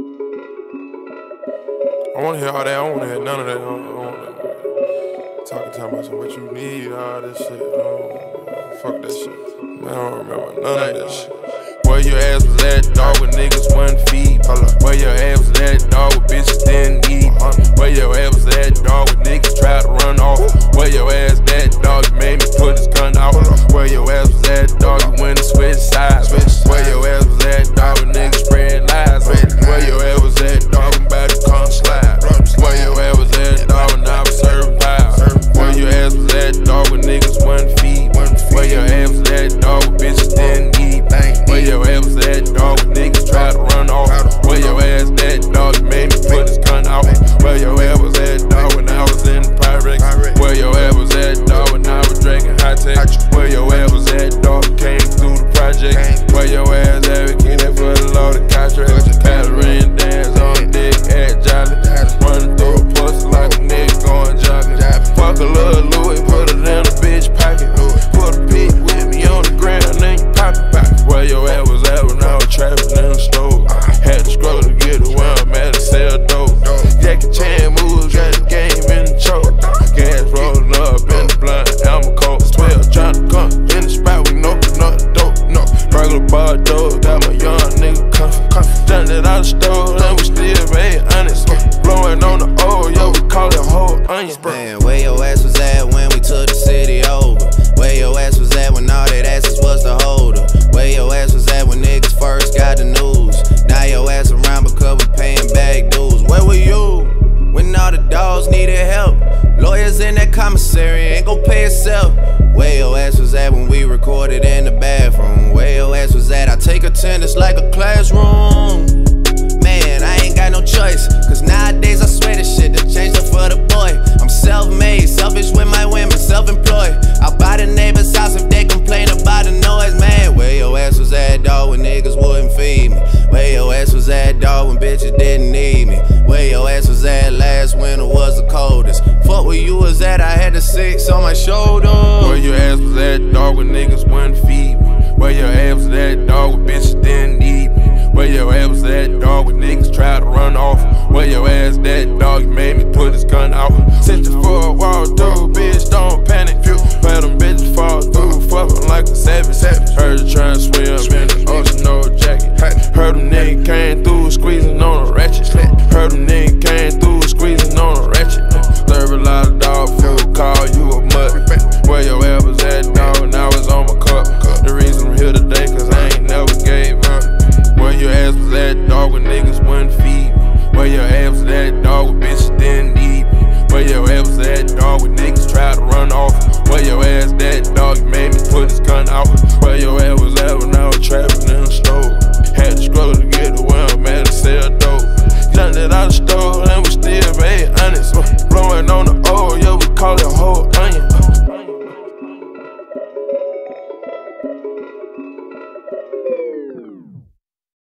I want to hear all that. I want to hear none of that. I don't, to talking time about what you need, all this shit. fuck that shit. Man, I don't remember none of that shit. Where your ass was at? Man, where your ass was at when we took the city over? Where your ass was at when all that asses was the holder? Where your ass was at when niggas first got the news? Now your ass around because we paying back dues. Where were you when all the dogs needed help? Lawyers in that commissary ain't gon' pay itself. Where your ass was at when we recorded in the bathroom? Where your ass was at? I take attendance like was at, dog, when bitches didn't need me. Where your ass was at last winter was the coldest. Fuck where you was at, I had the six on my shoulder. Where your ass was at, dog, when niggas wouldn't feed me. Where your ass was at, dog, when bitches didn't need me. Where your ass was at, dog, when niggas tried